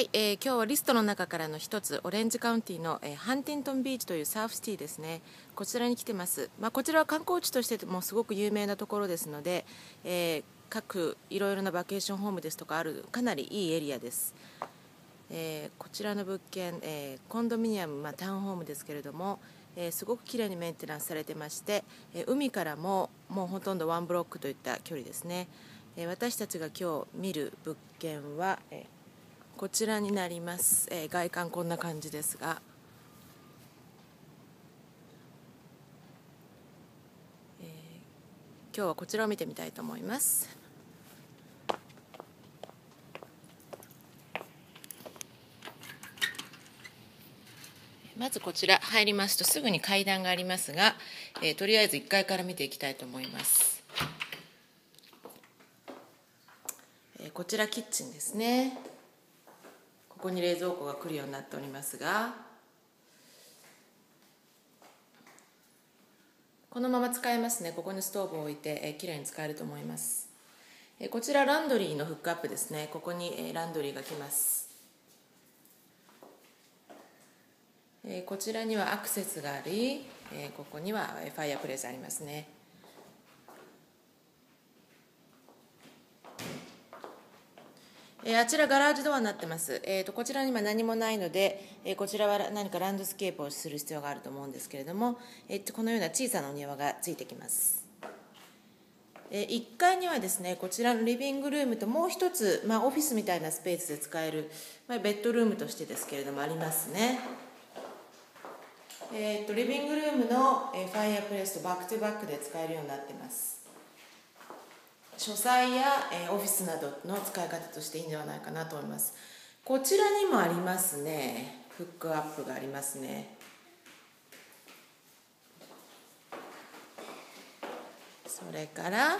はい、えー、今日はリストの中からの一つオレンジカウンティの、えー、ハンティントンビーチというサーフシティですね。こちらに来てます、まあ、こちらは観光地としてもすごく有名なところですので、えー、各いろいろなバケーションホームですとかあるかなりいいエリアです、えー、こちらの物件、えー、コンドミニアム、まあ、タウンホームですけれども、えー、すごくきれいにメンテナンスされてまして、え、海からももうほとんどワンブロックといった距離ですね、え、私たちが今日見る物件は、えーこちらになります、えー、外観こんな感じですが、えー、今日はこちらを見てみたいと思います。まずこちら入りますとすぐに階段がありますが、えー、とりあえず1階から見ていきたいと思います、えー、こちらキッチンですね。ここに冷蔵庫が来るようになっておりますがこのまま使えますね。ここにストーブを置いて、えー、きれいに使えると思います、え、こちらランドリーのフックアップですね。ここに、え、ランドリーが来ます、え、こちらにはアクセスがあり、え、ここにはファイアプレスありますね。えー、あちらガラージドアになってます、えーと、こちらに今何もないので、えー、こちらは何かランドスケープをする必要があると思うんですけれども、えー、このような小さなお庭がついてきます、えー、1階にはですねこちらのリビングルームともう一つ、まあ、オフィスみたいなスペースで使える、まあ、ベッドルームとしてですけれどもありますね。えーと、リビングルームの、えー、ファイアプレスとバックトゥバックで使えるようになってます。書斎や、えー、オフィスなどの使い方としていいんではないかなと思います。こちらにもありますね。フックアップがありますね。それから、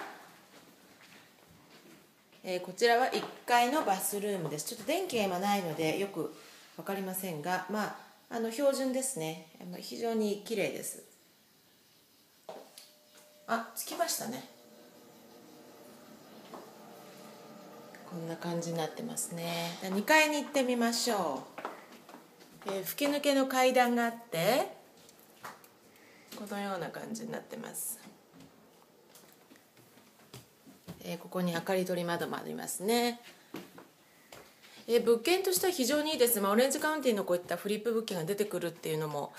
えー、こちらは1階のバスルームです。ちょっと電気が今ないのでよく分かりませんがまああの標準ですね。非常に綺麗です。あつきましたね。こんな感じになってますね。2階に行ってみましょう、えー、吹き抜けの階段があってこのような感じになってます、えー、ここに明かり取り窓もありますね。えー、物件としては非常にいいです、まあ、オレンジカウンティのこういったフリップ物件が出てくるっていうのも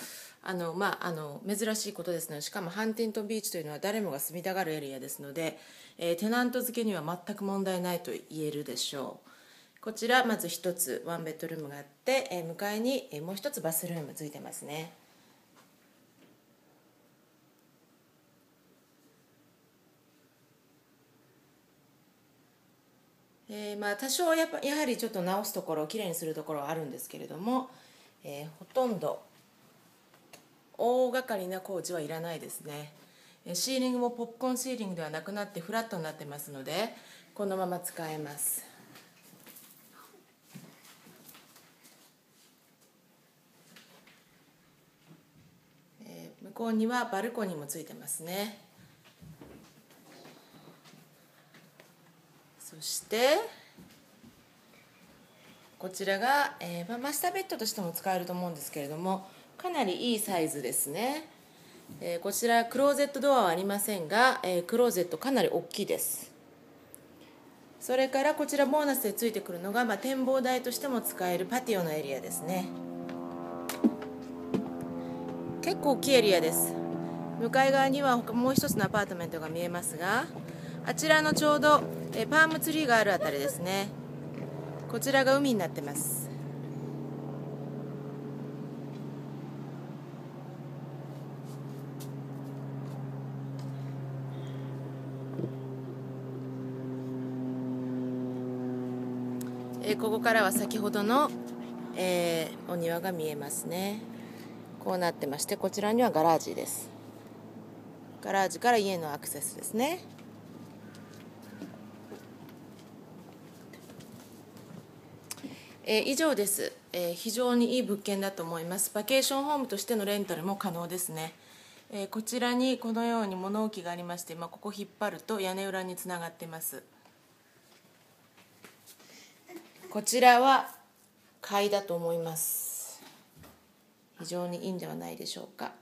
あのまあ、あの珍しいことですのでしかもハンティントンビーチというのは誰もが住みたがるエリアですので、えー、テナント付けには全く問題ないと言えるでしょう。こちらまず1つワンベッドルームがあって、えー、向かいに、もう1つバスルームついてますね。えー、まあ多少やっぱやはりちょっと直すところきれいにするところはあるんですけれども、えー、ほとんど大掛かりな工事はいらないですね。シーリングもポップコーンシーリングではなくなってフラットになってますのでこのまま使えます。向こうにはバルコニーもついてますね。そしてこちらが、えーまあ、マスターベッドとしても使えると思うんですけれどもかなりいいサイズですね、えー、こちらクローゼットドアはありませんが、えー、クローゼットかなり大きいです。それからこちらボーナスでついてくるのが、まあ、展望台としても使えるパティオのエリアですね。結構大きいエリアです。向かい側にはもう一つのアパートメントが見えますがあちらのちょうどえパームツリーがあるあたりですね。こちらが海になってます。えここからは先ほどの、えー、お庭が見えますね。こうなってましてこちらにはガラージです。ガラージから家のアクセスですね。えー、以上です、えー、非常にいい物件だと思います。バケーションホームとしてのレンタルも可能ですね、えー、こちらにこのように物置がありまして、まあ、ここ引っ張ると屋根裏につながってます。こちらは買いだと思います。非常にいいんではないでしょうか。